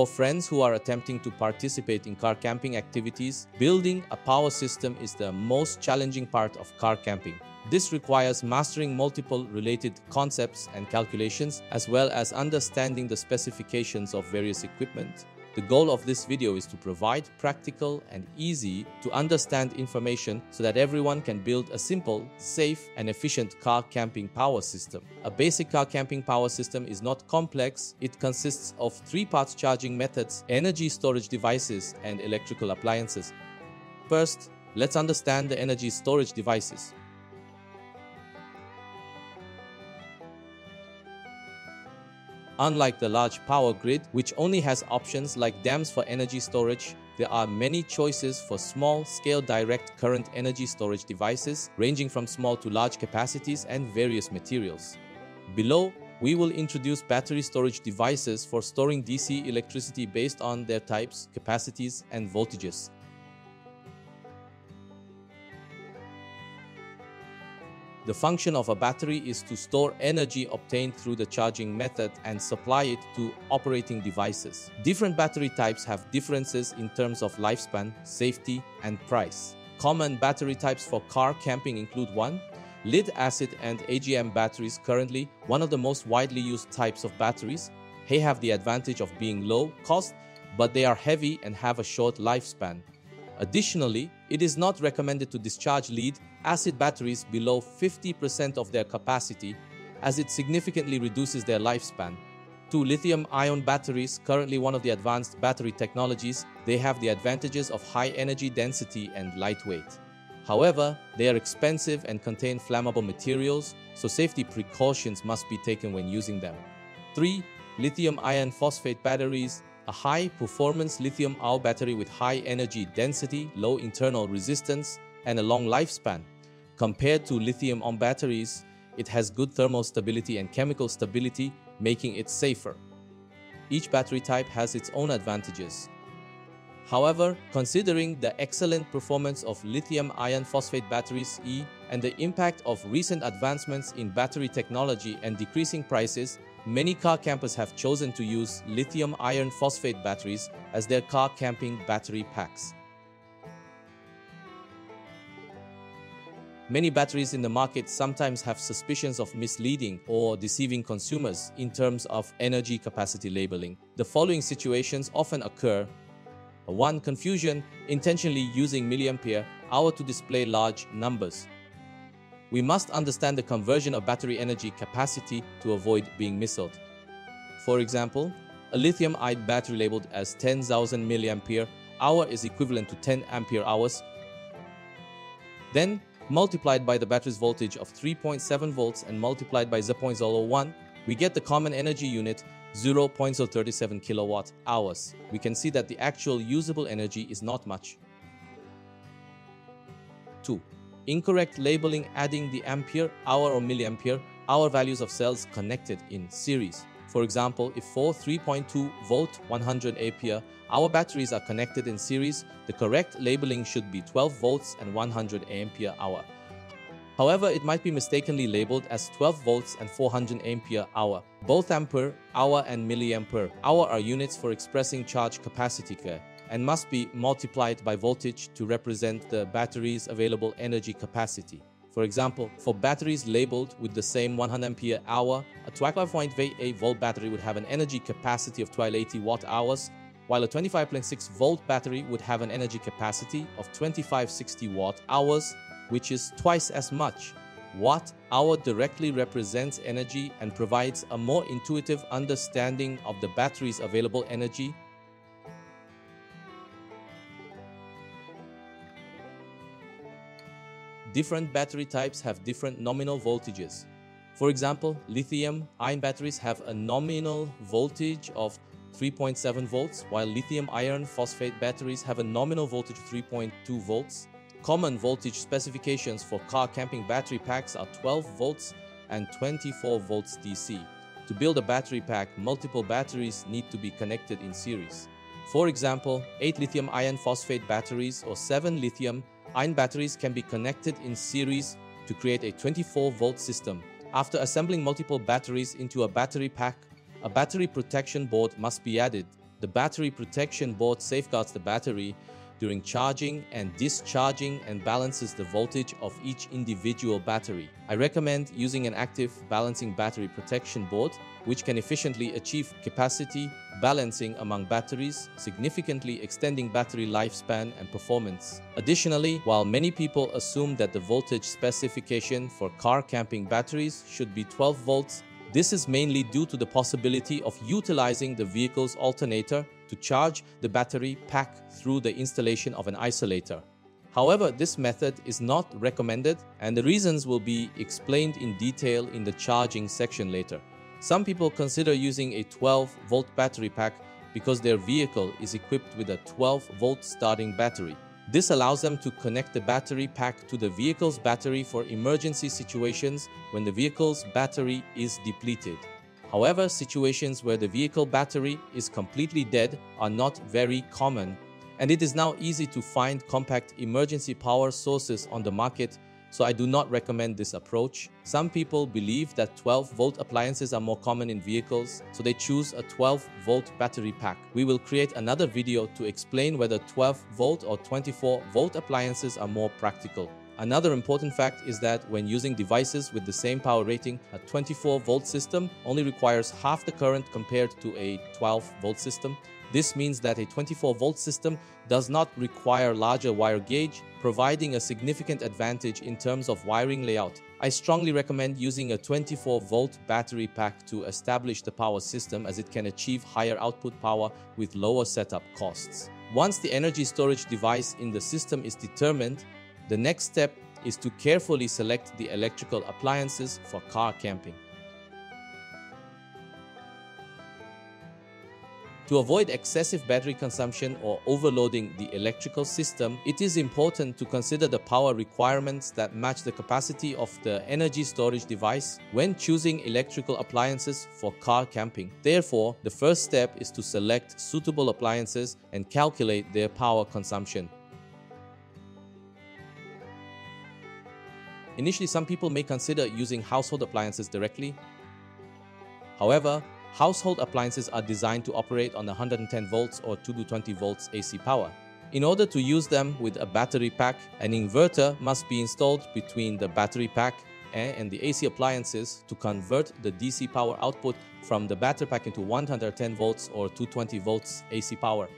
For friends who are attempting to participate in car camping activities, building a power system is the most challenging part of car camping. This requires mastering multiple related concepts and calculations as well as understanding the specifications of various equipment. The goal of this video is to provide practical and easy to understand information so that everyone can build a simple, safe and efficient car camping power system. A basic car camping power system is not complex. It consists of three parts charging methods, energy storage devices and electrical appliances. First, let's understand the energy storage devices. Unlike the large power grid, which only has options like dams for energy storage, there are many choices for small-scale direct current energy storage devices ranging from small to large capacities and various materials. Below, we will introduce battery storage devices for storing DC electricity based on their types, capacities, and voltages. The function of a battery is to store energy obtained through the charging method and supply it to operating devices. Different battery types have differences in terms of lifespan, safety, and price. Common battery types for car camping include 1. Lead acid and AGM batteries currently one of the most widely used types of batteries. They have the advantage of being low cost, but they are heavy and have a short lifespan. Additionally, it is not recommended to discharge lead acid batteries below 50% of their capacity as it significantly reduces their lifespan. Two lithium-ion batteries, currently one of the advanced battery technologies, they have the advantages of high energy density and lightweight. However, they are expensive and contain flammable materials, so safety precautions must be taken when using them. 3. Lithium iron phosphate batteries a high-performance lithium-ion battery with high energy density, low internal resistance, and a long lifespan. Compared to lithium-ion batteries, it has good thermal stability and chemical stability, making it safer. Each battery type has its own advantages. However, considering the excellent performance of lithium iron phosphate batteries E and the impact of recent advancements in battery technology and decreasing prices, Many car campers have chosen to use lithium iron phosphate batteries as their car camping battery packs. Many batteries in the market sometimes have suspicions of misleading or deceiving consumers in terms of energy capacity labeling. The following situations often occur. 1. Confusion, intentionally using milliampere hour to display large numbers we must understand the conversion of battery energy capacity to avoid being misled. For example, a lithium-ion battery labeled as 10,000 mAh hour is equivalent to 10 ampere hours. Then, multiplied by the battery's voltage of 3.7 volts and multiplied by 0.01, we get the common energy unit 0.037 kilowatt hours. We can see that the actual usable energy is not much. 2 incorrect labeling adding the ampere, hour or milliampere hour values of cells connected in series. For example, if four 3.2 volt 100 ampere hour batteries are connected in series, the correct labeling should be 12 volts and 100 ampere hour. However, it might be mistakenly labeled as 12 volts and 400 ampere hour. Both ampere, hour and milliampere hour are units for expressing charge capacity and must be multiplied by voltage to represent the battery's available energy capacity. For example, for batteries labeled with the same 100 ampere hour, a 12.8 volt battery would have an energy capacity of 1280 watt hours, while a 25.6 volt battery would have an energy capacity of 2560 watt hours, which is twice as much. Watt hour directly represents energy and provides a more intuitive understanding of the battery's available energy Different battery types have different nominal voltages. For example, lithium-ion batteries have a nominal voltage of 3.7 volts, while lithium iron phosphate batteries have a nominal voltage of 3.2 volts. Common voltage specifications for car camping battery packs are 12 volts and 24 volts DC. To build a battery pack, multiple batteries need to be connected in series. For example, 8 lithium iron phosphate batteries or 7 lithium Ion batteries can be connected in series to create a 24-volt system. After assembling multiple batteries into a battery pack, a battery protection board must be added. The battery protection board safeguards the battery during charging and discharging and balances the voltage of each individual battery. I recommend using an active balancing battery protection board which can efficiently achieve capacity balancing among batteries, significantly extending battery lifespan and performance. Additionally, while many people assume that the voltage specification for car camping batteries should be 12 volts, this is mainly due to the possibility of utilizing the vehicle's alternator to charge the battery pack through the installation of an isolator. However, this method is not recommended and the reasons will be explained in detail in the charging section later. Some people consider using a 12 volt battery pack because their vehicle is equipped with a 12 volt starting battery. This allows them to connect the battery pack to the vehicle's battery for emergency situations when the vehicle's battery is depleted. However, situations where the vehicle battery is completely dead are not very common, and it is now easy to find compact emergency power sources on the market, so I do not recommend this approach. Some people believe that 12 volt appliances are more common in vehicles, so they choose a 12 volt battery pack. We will create another video to explain whether 12 volt or 24 volt appliances are more practical. Another important fact is that when using devices with the same power rating, a 24 volt system only requires half the current compared to a 12 volt system. This means that a 24 volt system does not require larger wire gauge, providing a significant advantage in terms of wiring layout. I strongly recommend using a 24 volt battery pack to establish the power system as it can achieve higher output power with lower setup costs. Once the energy storage device in the system is determined, the next step is to carefully select the electrical appliances for car camping. To avoid excessive battery consumption or overloading the electrical system, it is important to consider the power requirements that match the capacity of the energy storage device when choosing electrical appliances for car camping. Therefore, the first step is to select suitable appliances and calculate their power consumption. Initially, some people may consider using household appliances directly. However, household appliances are designed to operate on 110 volts or 220 volts AC power. In order to use them with a battery pack, an inverter must be installed between the battery pack eh, and the AC appliances to convert the DC power output from the battery pack into 110 volts or 220 volts AC power.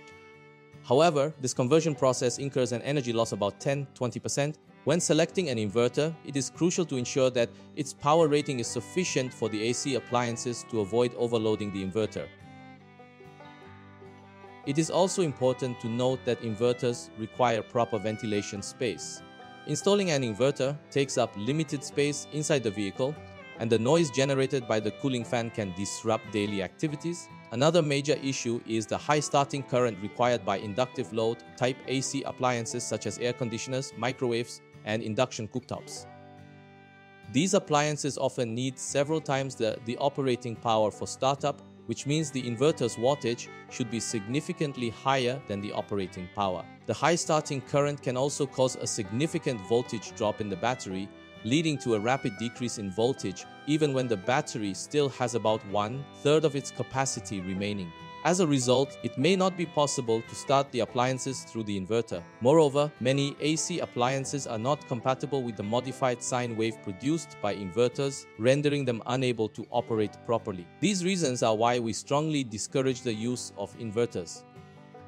However, this conversion process incurs an energy loss about 10-20% when selecting an inverter, it is crucial to ensure that its power rating is sufficient for the AC appliances to avoid overloading the inverter. It is also important to note that inverters require proper ventilation space. Installing an inverter takes up limited space inside the vehicle and the noise generated by the cooling fan can disrupt daily activities. Another major issue is the high starting current required by inductive load type AC appliances such as air conditioners, microwaves, and induction cooktops. These appliances often need several times the, the operating power for startup, which means the inverter's wattage should be significantly higher than the operating power. The high starting current can also cause a significant voltage drop in the battery, leading to a rapid decrease in voltage even when the battery still has about one third of its capacity remaining. As a result, it may not be possible to start the appliances through the inverter. Moreover, many AC appliances are not compatible with the modified sine wave produced by inverters, rendering them unable to operate properly. These reasons are why we strongly discourage the use of inverters.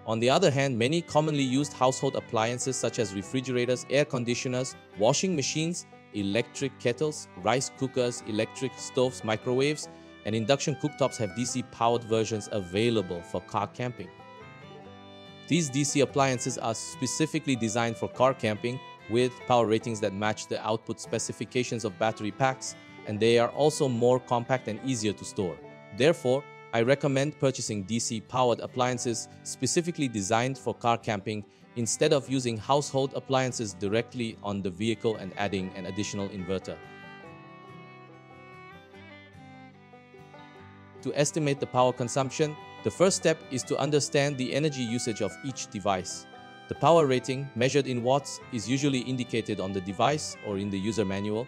On the other hand, many commonly used household appliances such as refrigerators, air conditioners, washing machines, electric kettles, rice cookers, electric stoves, microwaves, and induction cooktops have DC powered versions available for car camping. These DC appliances are specifically designed for car camping with power ratings that match the output specifications of battery packs, and they are also more compact and easier to store. Therefore, I recommend purchasing DC powered appliances specifically designed for car camping instead of using household appliances directly on the vehicle and adding an additional inverter. To estimate the power consumption, the first step is to understand the energy usage of each device. The power rating, measured in watts, is usually indicated on the device or in the user manual.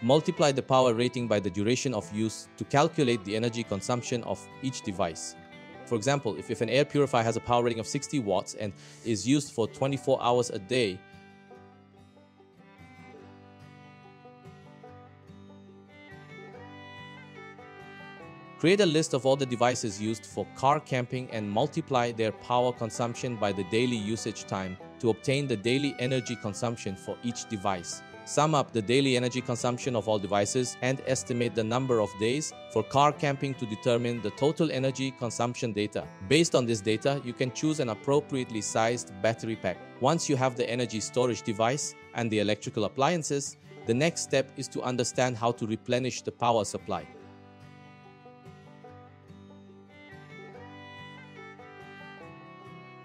Multiply the power rating by the duration of use to calculate the energy consumption of each device. For example, if, if an air purifier has a power rating of 60 watts and is used for 24 hours a day, Create a list of all the devices used for car camping and multiply their power consumption by the daily usage time to obtain the daily energy consumption for each device. Sum up the daily energy consumption of all devices and estimate the number of days for car camping to determine the total energy consumption data. Based on this data, you can choose an appropriately sized battery pack. Once you have the energy storage device and the electrical appliances, the next step is to understand how to replenish the power supply.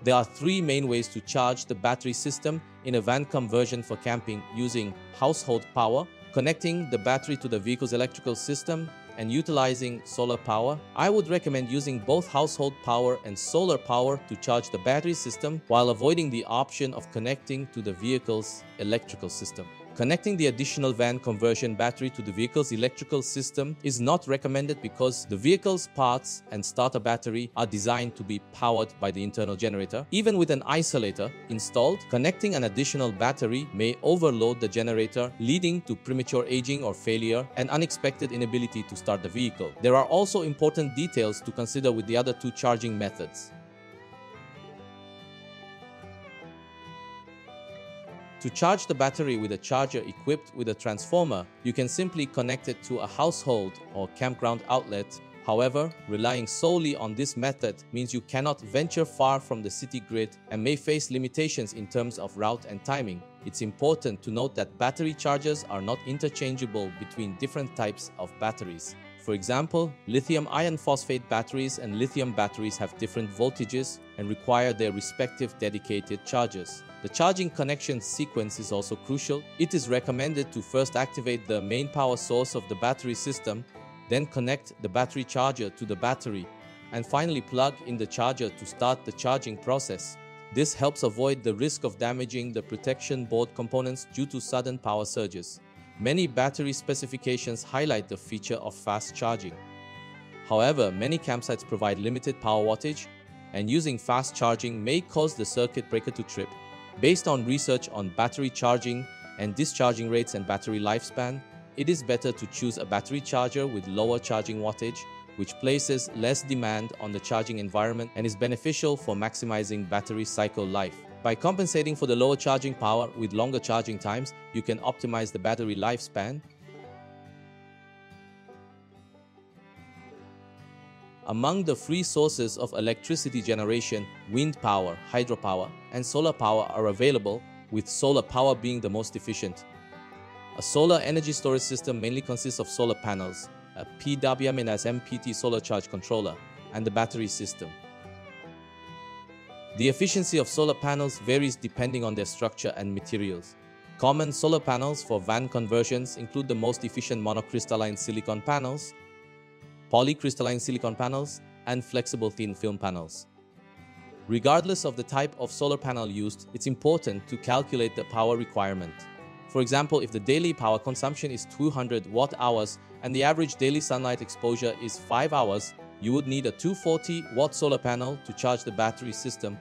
There are three main ways to charge the battery system in a van conversion for camping using household power, connecting the battery to the vehicle's electrical system, and utilizing solar power, I would recommend using both household power and solar power to charge the battery system while avoiding the option of connecting to the vehicle's electrical system. Connecting the additional van conversion battery to the vehicle's electrical system is not recommended because the vehicle's parts and starter battery are designed to be powered by the internal generator. Even with an isolator installed, connecting an additional battery may overload the generator, leading to premature aging or failure and unexpected inability to start the vehicle. There are also important details to consider with the other two charging methods. To charge the battery with a charger equipped with a transformer, you can simply connect it to a household or campground outlet. However, relying solely on this method means you cannot venture far from the city grid and may face limitations in terms of route and timing. It's important to note that battery chargers are not interchangeable between different types of batteries. For example, lithium iron phosphate batteries and lithium batteries have different voltages and require their respective dedicated chargers. The charging connection sequence is also crucial. It is recommended to first activate the main power source of the battery system, then connect the battery charger to the battery, and finally plug in the charger to start the charging process. This helps avoid the risk of damaging the protection board components due to sudden power surges. Many battery specifications highlight the feature of fast charging. However, many campsites provide limited power wattage, and using fast charging may cause the circuit breaker to trip. Based on research on battery charging and discharging rates and battery lifespan, it is better to choose a battery charger with lower charging wattage, which places less demand on the charging environment and is beneficial for maximizing battery cycle life. By compensating for the lower charging power with longer charging times, you can optimize the battery lifespan. Among the free sources of electricity generation, wind power, hydropower, and solar power are available, with solar power being the most efficient. A solar energy storage system mainly consists of solar panels, a PWM as MPPT solar charge controller, and the battery system. The efficiency of solar panels varies depending on their structure and materials. Common solar panels for van conversions include the most efficient monocrystalline silicon panels, polycrystalline silicon panels, and flexible thin film panels. Regardless of the type of solar panel used, it's important to calculate the power requirement. For example, if the daily power consumption is 200 watt hours and the average daily sunlight exposure is 5 hours, you would need a 240 watt solar panel to charge the battery system.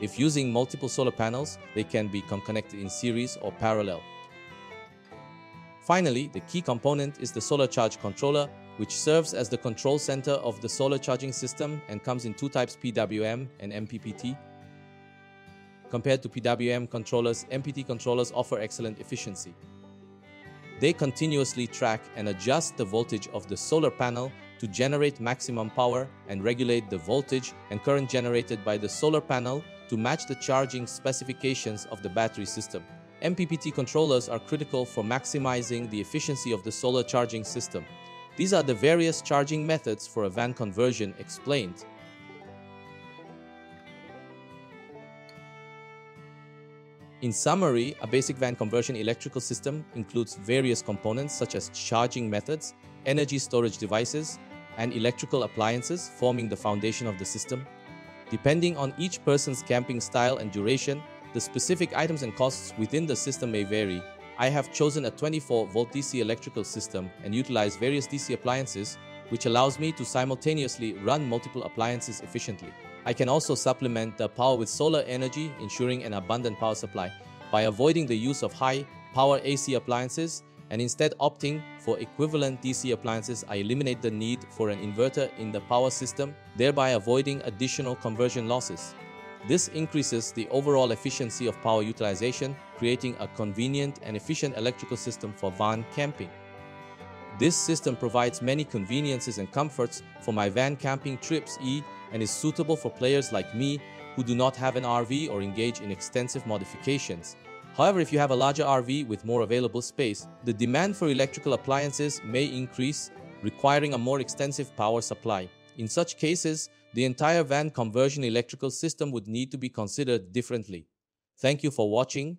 If using multiple solar panels, they can be connected in series or parallel. Finally, the key component is the solar charge controller, which serves as the control center of the solar charging system and comes in two types PWM and MPPT. Compared to PWM controllers, MPPT controllers offer excellent efficiency. They continuously track and adjust the voltage of the solar panel to generate maximum power and regulate the voltage and current generated by the solar panel to match the charging specifications of the battery system. MPPT controllers are critical for maximizing the efficiency of the solar charging system. These are the various charging methods for a van conversion explained. In summary, a basic van conversion electrical system includes various components such as charging methods, energy storage devices, and electrical appliances forming the foundation of the system. Depending on each person's camping style and duration, the specific items and costs within the system may vary. I have chosen a 24 volt DC electrical system and utilize various DC appliances which allows me to simultaneously run multiple appliances efficiently. I can also supplement the power with solar energy, ensuring an abundant power supply by avoiding the use of high power AC appliances and instead opting for equivalent DC appliances, I eliminate the need for an inverter in the power system, thereby avoiding additional conversion losses. This increases the overall efficiency of power utilization, creating a convenient and efficient electrical system for van camping. This system provides many conveniences and comforts for my van camping trips e and is suitable for players like me who do not have an RV or engage in extensive modifications. However, if you have a larger RV with more available space, the demand for electrical appliances may increase, requiring a more extensive power supply. In such cases, the entire van conversion electrical system would need to be considered differently. Thank you for watching.